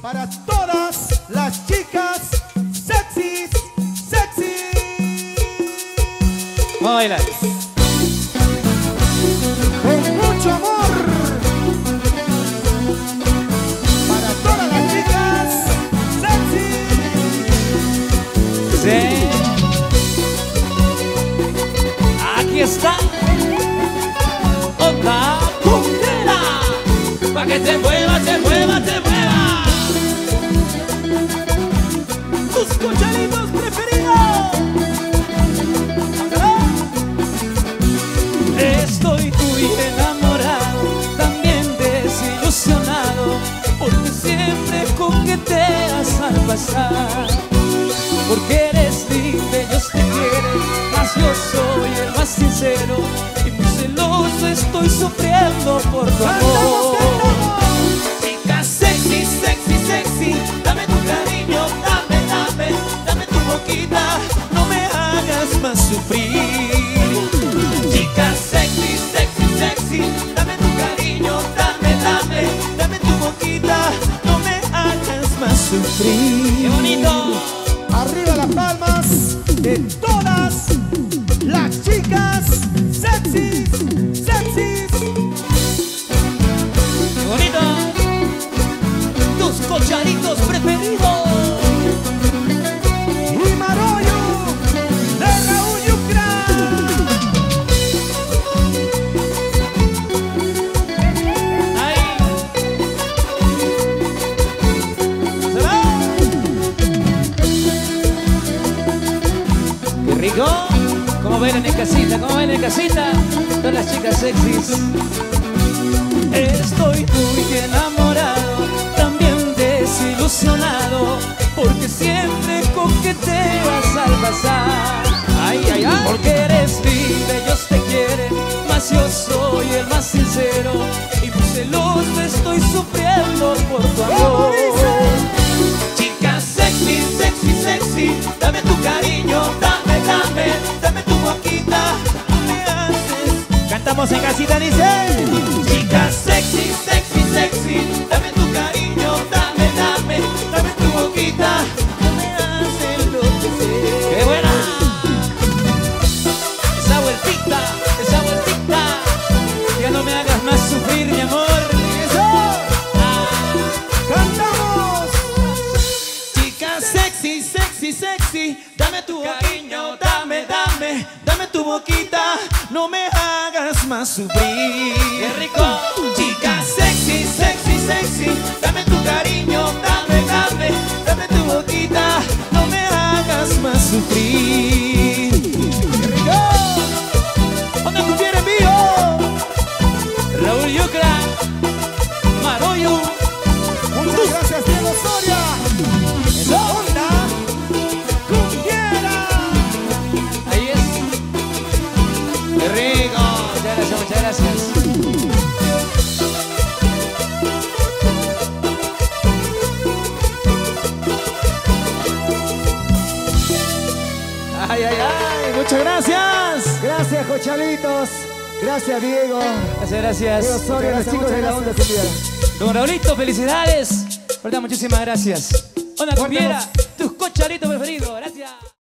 Para todas las chicas sexys, sexy. Vamos a bailar. Con mucho amor. Para todas las chicas sexy. Sí. Aquí está. Otra puntera. Pa' que te mueva, te mueva, te mueva. Coqueteas al pasar. Porque eres linda, ellos te quieren, mas yo soy el más sincero y muy celoso estoy sufriendo por tu amor. Sufrir. ¡Qué bonito! Arriba las palmas de todas ¿Cómo bailan en casita? ¿Cómo bailan en casita? Todas las chicas sexys. Estoy muy enamorado, también desilusionado, porque siempre coqueteas al pasar. Ay, ay, ay. Porque eres linda, ellos te quieren, mas yo soy el más sincero y muy celoso estoy sufriendo por tu amor. Haces. Cantamos en casita, dice. Chica sexy, sexy, sexy, dame tu cariño, dame, dame, dame tu boquita, no me haces enloquecer. ¡Qué buena! Esa vueltita, esa vueltita, ya no me hagas más sufrir, mi amor. Eso. Ah. Cantamos. Chica sexy, sexy, sexy, dame tu cariño, dame, dame, dame tu boquita, no me hagas más. ¡Qué rico! Ay, ay, ay, muchas gracias. Gracias, Cochalitos. Gracias, Diego. Gracias, gracias. Diego Soria, los Muchas chicos de la gracias. onda. Don Raulito, felicidades. Verdad, muchísimas gracias. Onda Cumbiera, tus cochalitos preferidos. Gracias.